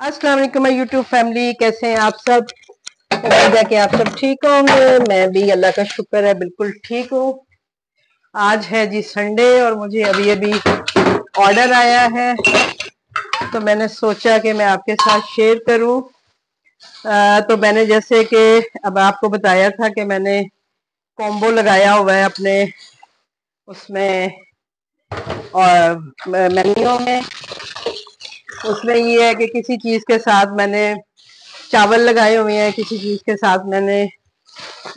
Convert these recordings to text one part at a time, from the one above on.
अस्सलाम वालेकुम YouTube family, कैसे हैं आप सब? उम्मीद है कि आप सब ठीक होंगे। मैं भी अल्लाह का शुक्र है, बिल्कुल ठीक हूँ। आज है जी संडे और मुझे अभी अभी ऑर्डर आया है। तो मैंने सोचा कि मैं आपके साथ शेयर करूँ। तो मैंने जैसे कि अब आपको बताया था कि मैंने कॉम्बो लगाया हुआ है अपने उसमें और मेन्यू में। उसमें ये है कि किसी चीज़ के साथ मैंने चावल लगाए हुए हैं, किसी चीज़ के साथ मैंने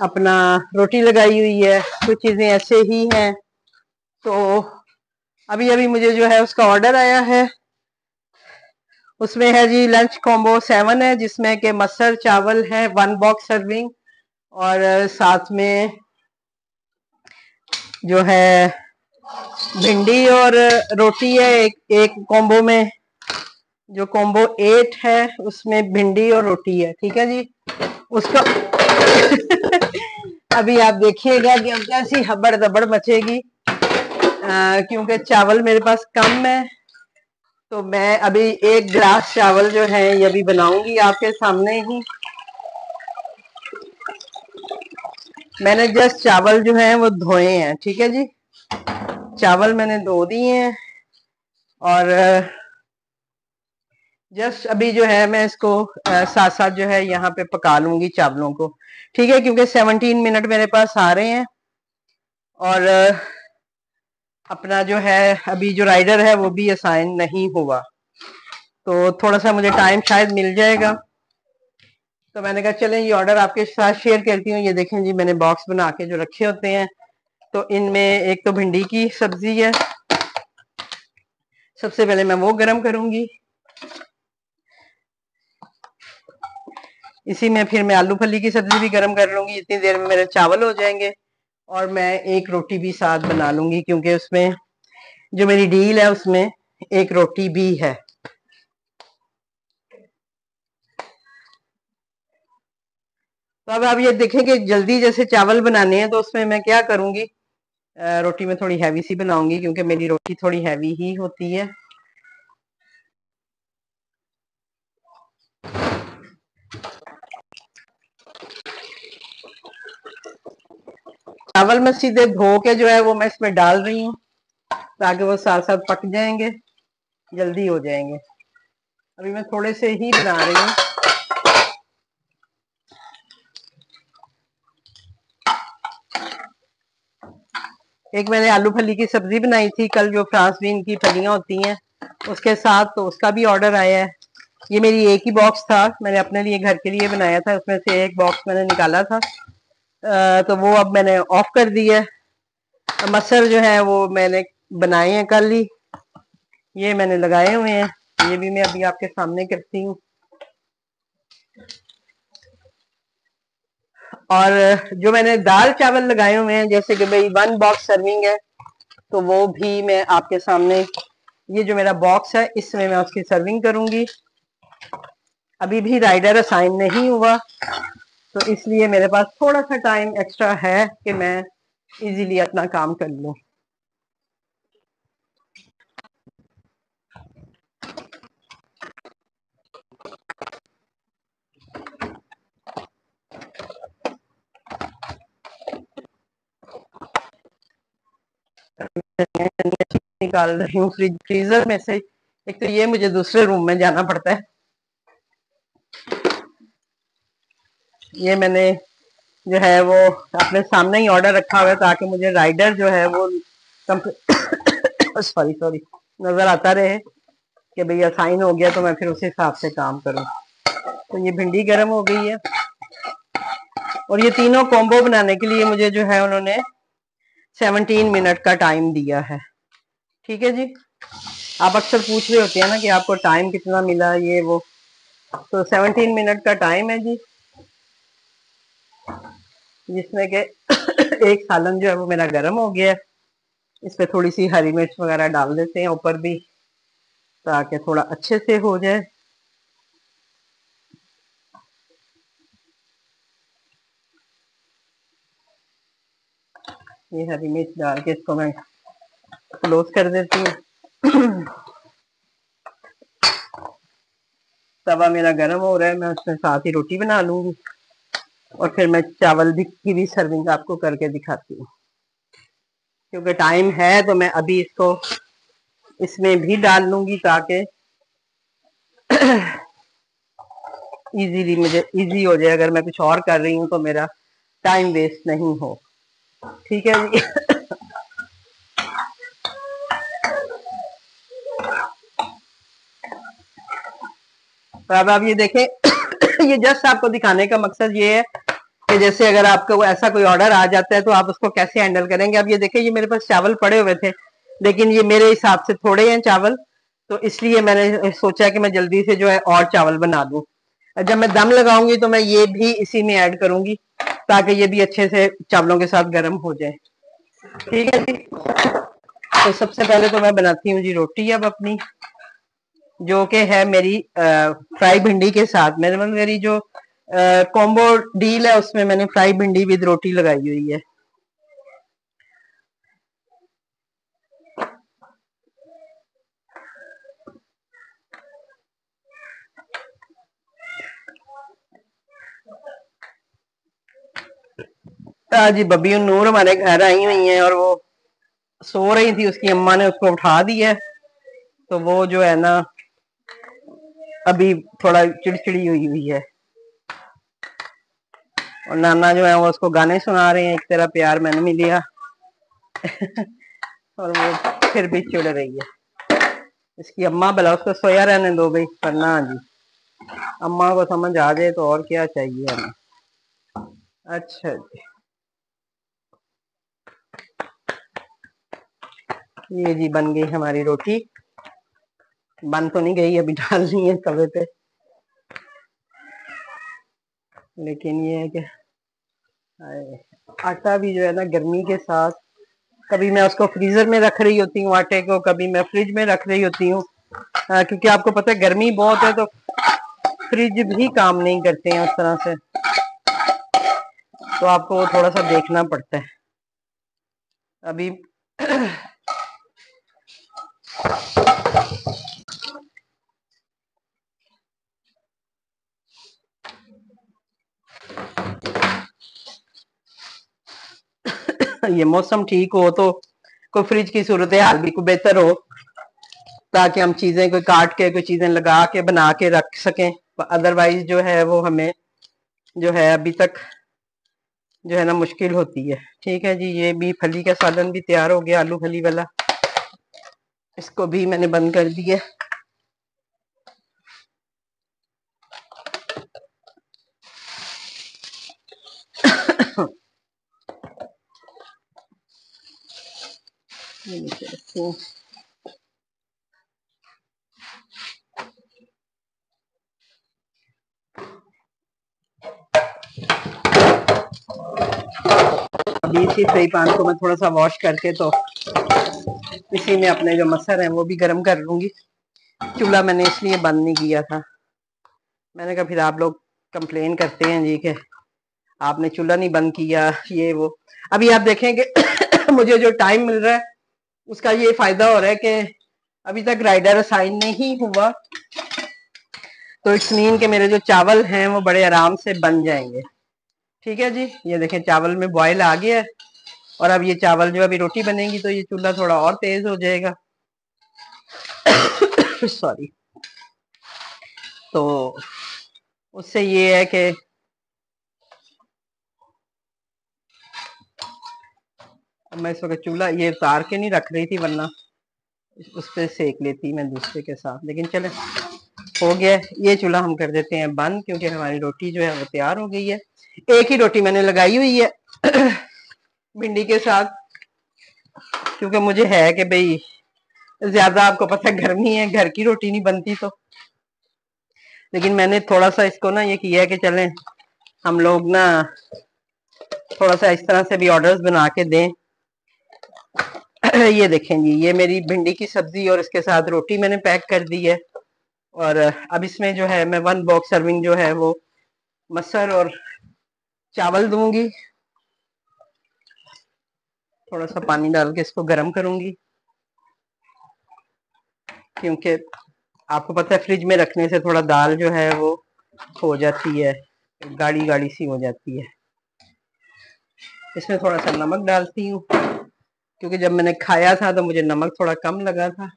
अपना रोटी लगाई हुई है, कुछ चीज़ें ऐसे ही हैं। तो अभी अभी मुझे जो है उसका ऑर्डर आया है। उसमें है जी लंच कॉम्बो सेवन है, जिसमें के मसर चावल है वन बॉक्स सर्विंग और साथ में जो है भिंडी और रोटी है, एक एक कॉम्बो में जो कॉम्बो एट है, उसमें भिंडी और रोटी है, ठीक है जी? उसका अभी आप देखिएगा कि अब कैसी हबड़ दबड़ मचेगी क्योंकि चावल मेरे पास कम है तो मैं अभी एक गिलास चावल जो है, ये अभी बनाऊँगी आपके सामने ही। मैंने जस्ट चावल जो है, वो धोए हैं, ठीक है जी? चावल मैंने धो दिए हैं, और जस्ट अभी जो है मैं इसको साथ साथ जो है यहाँ पे पका लूँगी चावलों को। ठीक है, क्योंकि 17 मिनट मेरे पास आ रहे हैं। और अपना जो है, अभी जो राइडर है वो भी असाइन नहीं हुआ। तो थोड़ा सा मुझे टाइम शायद मिल जाएगा। तो मैंने कहा, चलें, ये ऑर्डर आपके साथ शेयर करती हूँ। ये देखें जी, मैंने बॉक्स बना के जो रखे होते हैं तो इनमें एक तो भिंडी की सब्ज़ी है। सबसे पहले मैं वो गर्म करूँगी। इसी में फिर मैं आलू फली की सब्ज़ी भी गर्म कर लूँगी, इतनी देर में मेरे चावल हो जाएँगे और मैं एक रोटी भी साथ बना लूँगी क्योंकि उसमें जो मेरी डील है उसमें एक रोटी भी है। तो अब आप ये देखें कि जल्दी जैसे चावल बनाने हैं तो उसमें मैं क्या करूँगी? रोटी में थोड़ी हैवी सी बनाऊँगी क्योंकि मेरी रोटी थोड़ी हैवी ही होती है। चावल मैं सीधे धो के जो है वो मैं इसमें डाल रही हूँ, ताकि वो साथ साथ पक जाएँगे, जल्दी हो जाएँगे। अभी मैं थोड़े से ही बना रही हूँ। एक मैंने आलू फली की सब्ज़ी बनाई थी, कल जो फ्रांस बीन की फलियाँ होती हैं, उसके साथ तो उसका भी ऑर्डर आया है। ये मेरी एक ही बॉक्स था, मैंने अपने लिए, घर के लिए बनाया था, उसमें से एक बॉक्स मैंने निकाला था। तो वो अब मैंने ऑफ़ कर दी है। मसर जो है वो मैंने बनाए हैं कल ही। ये मैंने लगाए हुए हैं। ये भी मैं अभी आपके सामने करती हूँ। और जो मैंने दाल चावल लगाए हुए हैं, जैसे कि भाई वन बॉक्स सर्विंग है तो वो भी मैं आपके सामने ये जो मेरा बॉक्स है, इसमें मैं उसकी सर्विंग करूँगी। अभी भी राइडर असाइन नहीं हुआ। तो इसलिए मेरे पास थोड़ा सा टाइम एक्स्ट्रा है कि मैं इजीली अपना काम कर लूँ। निकाल रही हूँ फ्रिज फ्रीजर में से। एक तो ये मुझे दूसरे रूम में जाना पड़ता है। ये मैंने जो है वो अपने सामने ही ऑर्डर रखा हुआ है ताकि मुझे राइडर जो है वो सॉरी सॉरी नज़र आता रहे कि भैया साइन हो गया तो मैं फिर उस हिसाब से काम करूँ। तो ये भिंडी गर्म हो गई है। और ये तीनों कॉम्बो बनाने के लिए मुझे जो है उन्होंने 17 मिनट का टाइम दिया है। ठीक है जी? आप अक्सर पूछ रहे होते हैं ना कि आपको टाइम कितना मिला, ये वो। तो 17 मिनट का टाइम है जी। जिसमें के एक सालन जो है वो मेरा गर्म हो गया है। इस पर थोड़ी सी हरी मिर्च वगैरह डाल देते हैं ऊपर भी, ताकि थोड़ा अच्छे से हो जाए। ये हरी मिर्च डाल के इसको मैं क्लोज कर देती हूँ। तवा मेरा गर्म हो रहा है, मैं उसमें साथ ही रोटी बना लूँगी। और फिर मैं चावल भी की भी सर्विंग आपको करके दिखाती हूँ। क्योंकि टाइम है तो मैं अभी इसको इसमें भी डाल लूँगी ताकि इजीली मुझे इजी हो जाए। अगर मैं कुछ और कर रही हूँ तो मेरा टाइम वेस्ट नहीं हो। ठीक है जी? अब आप ये देखें। ये जस्ट आपको दिखाने का मकसद ये है कि जैसे अगर आपको ऐसा कोई ऑर्डर आ जाता है तो आप उसको कैसे हैंडल करेंगे? अब ये देखें ये मेरे पास चावल पड़े हुए थे, लेकिन ये मेरे हिसाब से थोड़े हैं चावल तो इसलिए मैंने सोचा कि मैं जल्दी से जो है और चावल बना दूँ। जब मैं दम लगाऊँगी तो मैं ये भी इसी में ऐड करूँगी, ताकि ये भी अच्छे से चावलों के साथ गर्म हो जाए। ठीक है जी? तो सबसे पहले तो मैं बनाती हूँ जी रोटी अब अपनी। जो कि है मेरी फ्राई भिंडी के साथ। मेरे मतलब मेरी जो कॉम्बो डील है उसमें मैंने फ्राई भिंडी विद रोटी लगाई हुई है। जी बब्बी नूर हमारे घर आई हुई है और वो सो रही थी, उसकी अम्मा ने उसको उठा दिया तो वो जो है ना अभी थोड़ा चिड़चिड़ी हुई हुई है। और नाना जो है वो उसको गाने सुना रहे हैं, एक तेरा प्यार मैंने मिलिया। और वो फिर भी चिड़ रही है। इसकी अम्मा भला उसको सोया रहने दो भाई, पर ना जी। अम्मा को समझ आ जाए तो और क्या चाहिए हमें। अच्छा जी। ये जी बन गई हमारी रोटी। बन तो नहीं गई, अभी डालनी है तवे पे। लेकिन ये है कि आटा भी जो है ना, गर्मी के साथ, कभी मैं उसको फ्रीजर में रख रही होती हूँ, आटे को, कभी मैं फ्रिज में रख रही होती हूँ। क्योंकि आपको पता है, गर्मी बहुत है तो फ्रिज भी काम नहीं करते हैं उस तरह से। तो आपको वो थोड़ा सा देखना पड़ता है। अभी ये मौसम ठीक हो तो कोई फ्रिज की सूरत हाल भी कोई बेहतर हो, ताकि हम चीज़ें कोई काट के, कोई चीज़ें लगा के, बना के रख सकें। अदरवाइज़ जो है वो हमें जो है अभी तक जो है ना मुश्किल होती है। ठीक है जी, ये भी फली का सालन भी तैयार हो गया, आलू फली वाला। इसको भी मैंने बंद कर दिया। अभी इसी फ्राई पान को मैं थोड़ा सा वॉश करके तो इसी में अपने जो मसर हैं वो भी गर्म कर लूँगी। चूल्हा मैंने इसलिए बंद नहीं किया था। मैंने कहा फिर आप लोग कंप्लेन करते हैं जी के आपने चूल्हा नहीं बंद किया, ये वो। अभी आप देखेंगे मुझे जो टाइम मिल रहा है उसका ये फ़ायदा हो रहा है कि अभी तक राइडर असाइन नहीं हुआ। तो इट्स मीन के मेरे जो चावल हैं, वो बड़े आराम से बन जाएँगे। ठीक है जी? ये देखें, चावल में बॉयल आ गया है। और अब ये चावल जो अभी रोटी बनेगी तो ये चूल्हा थोड़ा और तेज हो जाएगा। सॉरी तो उससे ये है कि मैं इस वक्त चूल्हा, ये उतार के नहीं रख रही थी वरना उस पर सेक लेती मैं दूसरे के साथ। लेकिन चले, हो गया, ये चूल्हा हम कर देते हैं बंद, क्योंकि हमारी रोटी जो है वो तैयार हो गई है। एक ही रोटी मैंने लगाई हुई है भिंडी के साथ, क्योंकि मुझे है कि भाई, ज़्यादा आपको पता है, गर्मी है, घर की रोटी नहीं बनती तो। लेकिन मैंने थोड़ा सा इसको ना ये किया है कि चलें, हम लोग ना थोड़ा सा इस तरह से भी ऑर्डर्स बना के दें। ये देखें जी, ये मेरी भिंडी की सब्ज़ी और इसके साथ रोटी मैंने पैक कर दी है। और अब इसमें जो है, मैं वन बॉक्स सर्विंग जो है, वो मसर और चावल दूँगी। थोड़ा सा पानी डाल के इसको गर्म करूँगी। क्योंकि आपको पता है, फ्रिज में रखने से थोड़ा दाल जो है, वो हो जाती है गाढ़ी गाढ़ी सी हो जाती है। इसमें थोड़ा सा नमक डालती हूँ। क्योंकि जब मैंने खाया था तो मुझे नमक थोड़ा कम लगा था।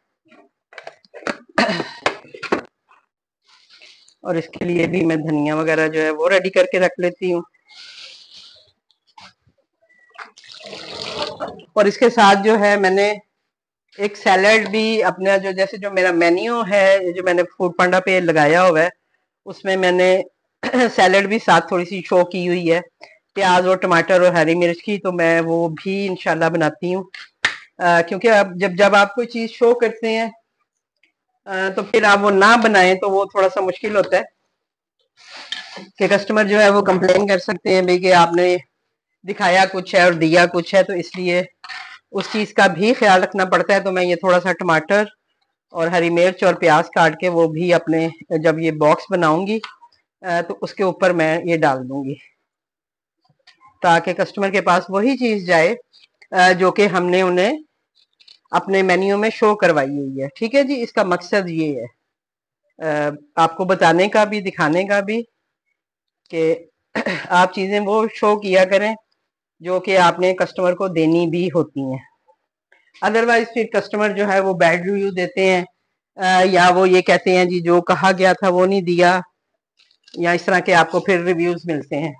और इसके लिए भी मैं धनिया वगैरह जो है वो रेडी करके रख लेती हूँ। और इसके साथ जो है मैंने एक सैलड भी अपना जो जैसे जो मेरा मेन्यू है जो मैंने फ़ूड पांडा पे लगाया हुआ है, उसमें मैंने सैलड भी साथ थोड़ी सी शो की हुई है। प्याज और टमाटर और हरी मिर्च की तो मैं वो भी इंशाल्लाह बनाती हूँ। क्योंकि अब जब जब आप कोई चीज़ शो करते हैं आ, तो फिर आप वो ना बनाएँ तो वो थोड़ा सा मुश्किल होता है। कि कस्टमर जो है वो कंप्लेन कर सकते हैं भाई कि आपने दिखाया कुछ है और दिया कुछ है तो इसलिए उस चीज़ का भी ख्याल रखना पड़ता है। तो मैं ये थोड़ा सा टमाटर और हरी मिर्च और प्याज काट के वो भी अपने जब ये बॉक्स बनाऊँगी तो उसके ऊपर मैं ये डाल दूँगी। ताकि कस्टमर के पास वही चीज़ जाए जो कि हमने उन्हें अपने मेन्यू में शो करवाई हुई है। ठीक है जी? इसका मकसद ये है। आपको बताने का भी, दिखाने का भी कि आप चीज़ें वो शो किया करें, जो कि आपने कस्टमर को देनी भी होती हैं। अदरवाइज़ फिर कस्टमर जो है वो बैड रिव्यू देते हैं। या वो ये कहते हैं जी, जो कहा गया था वो नहीं दिया, या इस तरह के आपको फिर रिव्यूज़ मिलते हैं।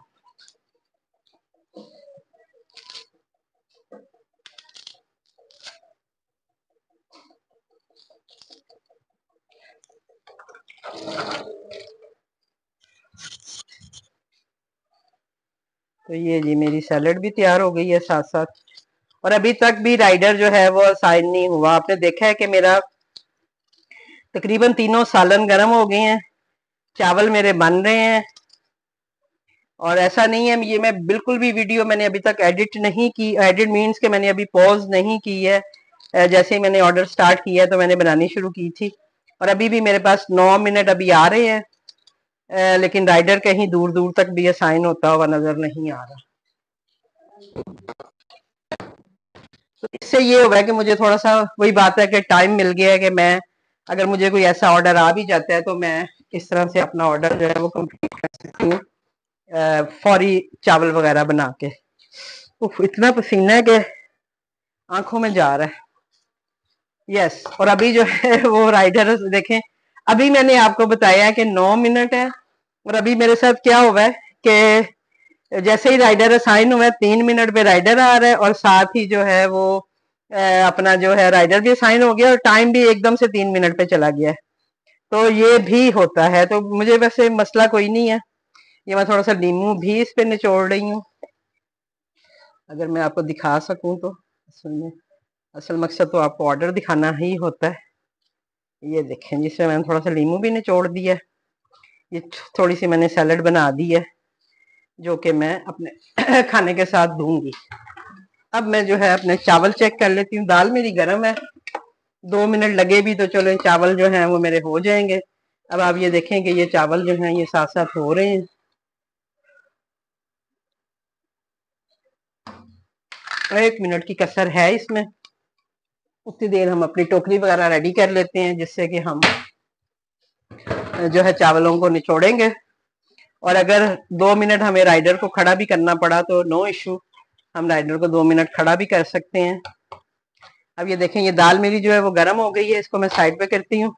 तो ये जी, मेरी सैलड भी तैयार हो गई है साथ साथ और अभी तक भी राइडर जो है वो साइन नहीं हुआ। आपने देखा है कि मेरा तकरीबन तीनों सालन गर्म हो गए हैं। चावल मेरे बन रहे हैं। और ऐसा नहीं है, ये मैं बिल्कुल भी वीडियो मैंने अभी तक एडिट नहीं की। एडिट मीन्स के मैंने अभी पॉज नहीं की है। जैसे ही मैंने ऑर्डर स्टार्ट किया है तो मैंने बनानी शुरू की थी। और अभी भी मेरे पास नौ मिनट अभी आ रहे हैं लेकिन राइडर कहीं दूर दूर तक भी असाइन होता हुआ नज़र नहीं आ रहा। तो इससे ये है कि मुझे थोड़ा सा वही बात है कि टाइम मिल गया है कि मैं अगर मुझे कोई ऐसा ऑर्डर आ भी जाता है तो मैं इस तरह से अपना ऑर्डर जो है वो कंप्लीट कर सकती हूँ फौरी चावल वगैरह बना के। उफ, इतना पसीना है कि आँखों में जा रहा है। यस yes, और अभी जो है वो राइडर देखें। अभी मैंने आपको बताया कि नौ मिनट है और अभी मेरे साथ क्या हुआ है कि जैसे ही राइडर असाइन हुआ है तीन मिनट पे राइडर आ रहा है और साथ ही जो है वो अपना जो है राइडर भी असाइन हो गया और टाइम भी एकदम से तीन मिनट पे चला गया है। तो ये भी होता है तो मुझे वैसे मसला कोई नहीं है। ये मैं थोड़ा सा नींबू भी इस पे निचोड़ रही हूँ। अगर मैं आपको दिखा सकूँ तो में असल मकसद तो आपको ऑर्डर दिखाना ही होता है। ये देखें, जिसमें मैंने थोड़ा सा लीमू भी निचोड़ दिया ये थोड़ी सी मैंने सैलड बना दी है, जो कि मैं अपने खाने के साथ दूँगी। अब मैं जो है अपने चावल चेक कर लेती हूँ। दाल मेरी गर्म है। दो मिनट लगे भी तो चलो, चावल जो है वो मेरे हो जाएँगे। अब आप ये देखें कि ये चावल जो है, ये साथ साथ हो रहे हैं। एक मिनट की कसर है इसमें। उतनी देर हम अपनी टोकरी वगैरह रेडी कर लेते हैं, जिससे कि हम जो है चावलों को निचोड़ेंगे। और अगर दो मिनट हमें राइडर को खड़ा भी करना पड़ा तो नो इशू हम राइडर को दो मिनट खड़ा भी कर सकते हैं। अब ये देखें, ये दाल मेरी जो है वो गर्म हो गई है, इसको मैं साइड पे करती हूँ।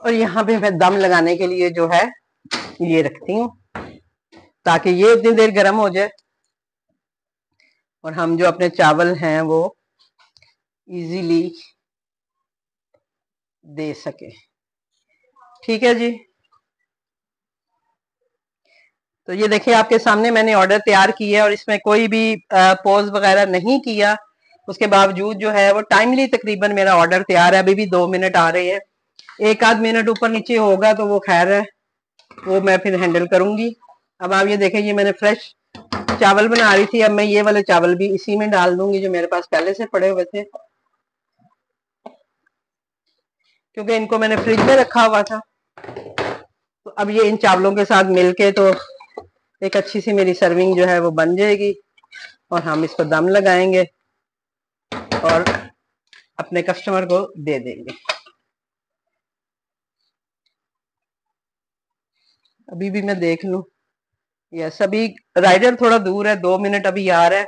और यहाँ पे मैं दम लगाने के लिए जो है ये रखती हूँ, ताकि ये इतनी देर गर्म हो जाए। और हम जो अपने चावल हैं वो इजीली दे सके। ठीक है जी? तो ये देखिए, आपके सामने मैंने ऑर्डर तैयार किया है और इसमें कोई भी पोज वगैरह नहीं किया। उसके बावजूद जो है, वो टाइमली तकरीबन मेरा ऑर्डर तैयार है। अभी भी दो मिनट आ रहे हैं। एक आध मिनट ऊपर नीचे होगा तो वो खैर है। वो मैं फिर हैंडल करूँगी। अब आप ये देखें, ये मैंने फ्रेश चावल बना रही थी। अब मैं ये वाले चावल भी इसी में डाल दूँगी जो मेरे पास पहले से पड़े हुए थे। क्योंकि इनको मैंने फ्रिज में रखा हुआ था। तो अब ये इन चावलों के साथ मिलके तो एक अच्छी सी मेरी सर्विंग जो है वो बन जाएगी और हम इसको दम लगाएँगे और अपने कस्टमर को दे देंगे। अभी भी मैं देख लू। यस अभी राइडर थोड़ा दूर है, दो मिनट अभी आ रहा है।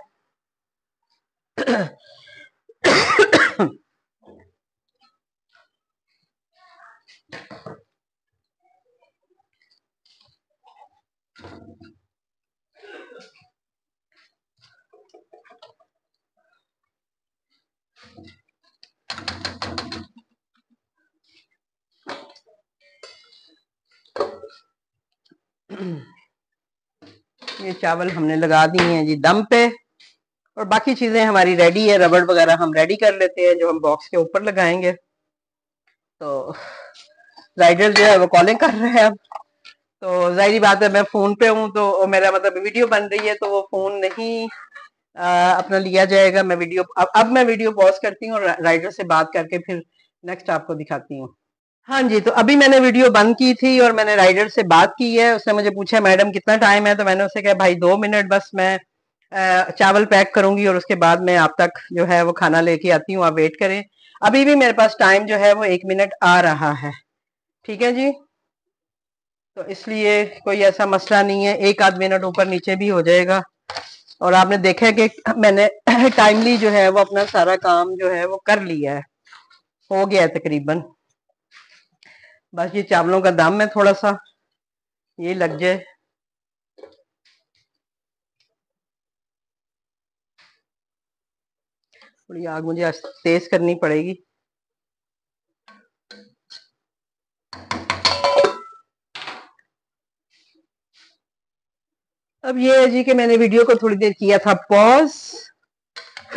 ये चावल हमने लगा दिए हैं जी दम पे और बाकी चीज़ें हमारी रेडी है रबड़ वगैरह हम रेडी कर लेते हैं जो हम बॉक्स के ऊपर लगाएँगे। तो राइडर जो है वो कॉलिंग कर रहे हैं अब। तो ज़ाहिर बात है मैं फ़ोन पे हूँ तो मेरा मतलब वीडियो बन रही है तो वो फ़ोन नहीं आ, अपना लिया जाएगा। मैं वीडियो अब, अब मैं वीडियो पॉज करती हूँ और राइडर से बात करके फिर नेक्स्ट आपको दिखाती हूँ। हाँ जी तो अभी मैंने वीडियो बंद की थी और मैंने राइडर से बात की है, उसने मुझे पूछा, मैडम, कितना टाइम है? तो मैंने उसे कहा, भाई, दो मिनट बस मैं चावल पैक करूँगी और उसके बाद मैं आप तक जो है वो खाना लेके आती हूँ, आप वेट करें। अभी भी मेरे पास टाइम जो है वो एक मिनट आ रहा है। ठीक है जी? तो इसलिए कोई ऐसा मसला नहीं है, एक आध मिनट ऊपर नीचे भी हो जाएगा। और आपने देखा है कि मैंने टाइमली जो है वो अपना सारा काम जो है वो कर लिया है। हो गया है तकरीबन। ये चावलों का दाम है थोड़ा सा ये लग जाए। थोड़ी आग मुझे तेज करनी पड़ेगी। अब ये है जी कि मैंने वीडियो को थोड़ी देर किया था पॉज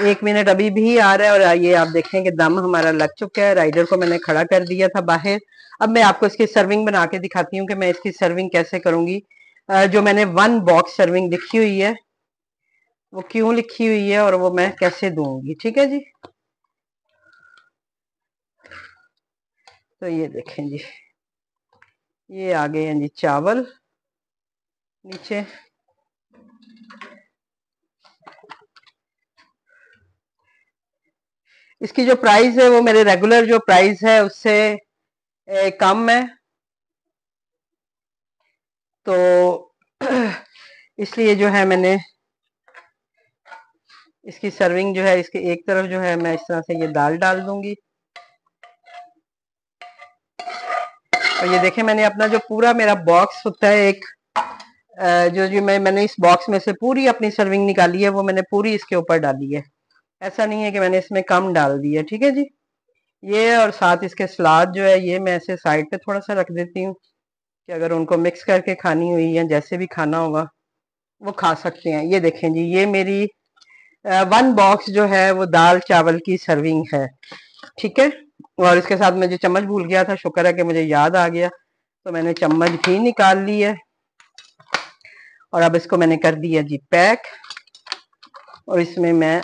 एक मिनट अभी भी आ रहा है और ये आप देखें कि दम हमारा लग चुका है। राइडर को मैंने खड़ा कर दिया था बाहर। अब मैं आपको इसकी सर्विंग बना के दिखाती हूँ कि मैं इसकी सर्विंग कैसे करूँगी। जो मैंने वन बॉक्स सर्विंग लिखी हुई है, वो क्यों लिखी हुई है और वो मैं कैसे दूँगी, ठीक है जी? तो ये देखें जी। ये आ गए हैं जी चावल। नीचे। इसकी जो प्राइस है, वो मेरे रेगुलर जो प्राइस है, उससे कम है। तो इसलिए जो है मैंने इसकी सर्विंग जो है, इसके एक तरफ़ जो है मैं इस तरह से ये दाल डाल दूँगी। और ये देखें मैंने अपना जो पूरा मेरा बॉक्स होता है, एक जो जो मैं, मैंने इस बॉक्स में से पूरी अपनी सर्विंग निकाली है, वो मैंने पूरी इसके ऊपर डाली है। ऐसा नहीं है कि मैंने इसमें कम डाल दिया ठीक है जी? ये और साथ इसके सलाद जो है, ये मैं ऐसे साइड पे थोड़ा सा रख देती हूँ कि अगर उनको मिक्स करके खानी हुई या जैसे भी खाना होगा, वो खा सकते हैं। ये देखें जी, ये मेरी वन बॉक्स जो है, वो दाल चावल की सर्विंग है। ठीक है? और इसके साथ मैं जो चम्मच भूल गया था, शुक्र है कि मुझे याद आ गया। तो मैंने चम्मच भी निकाल ली है। और अब इसको मैंने कर दिया जी पैक। और इसमें मैं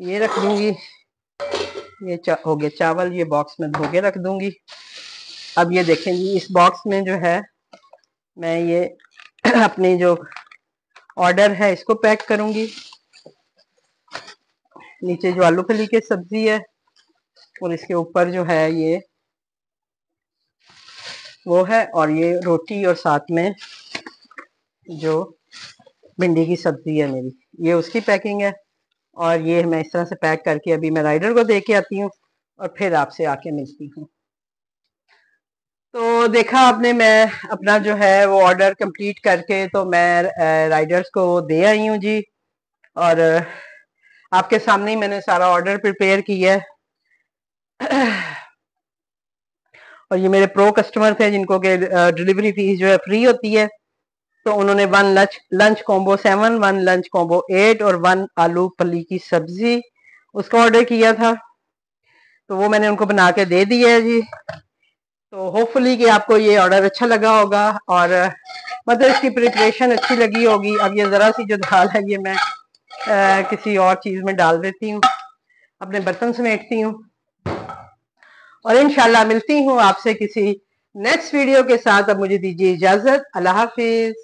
ये रख दूँगी। ये हो गया, चावल ये बॉक्स में धो के रख दूँगी। अब ये देखें जी, इस बॉक्स में जो है, मैं ये अपनी जो ऑर्डर है, इसको पैक करूँगी। नीचे जो आलू फली की सब्ज़ी है, और इसके ऊपर जो है ये, वो है, और ये रोटी, और साथ में जो भिंडी की सब्ज़ी है मेरी। ये उसकी पैकिंग है। और ये मैं इस तरह से पैक करके अभी मैं राइडर को दे के आती हूँ और फिर आपसे आके मिलती हूँ। तो देखा आपने, मैं अपना जो है वो ऑर्डर कंप्लीट करके तो मैं राइडर्स को दे आई हूँ जी। और आपके सामने ही मैंने सारा ऑर्डर प्रिपेयर किया है। और ये मेरे प्रो कस्टमर थे जिनको के डिलीवरी फ़ीस जो है फ्री होती है। तो उन्होंने one lunch lunch combo seven one lunch combo eight और वन आलू पली की सब्ज़ी उसका ऑर्डर किया था। तो वो मैंने उनको बना के दे दिया है जी। तो होपफुली कि आपको ये ऑर्डर अच्छा लगा होगा और मतलब इसकी प्रिपरेशन अच्छी लगी होगी। अब ये ज़रा सी जो दाल है ये मैं आ, किसी और चीज़ में डाल देती हूँ। अपने बर्तन समेटती हूँ। और इनशाला मिलती हूँ आपसे किसी नेक्स्ट वीडियो के साथ। अब मुझे दीजिए इजाज़त। अल्लाह हाफिज़।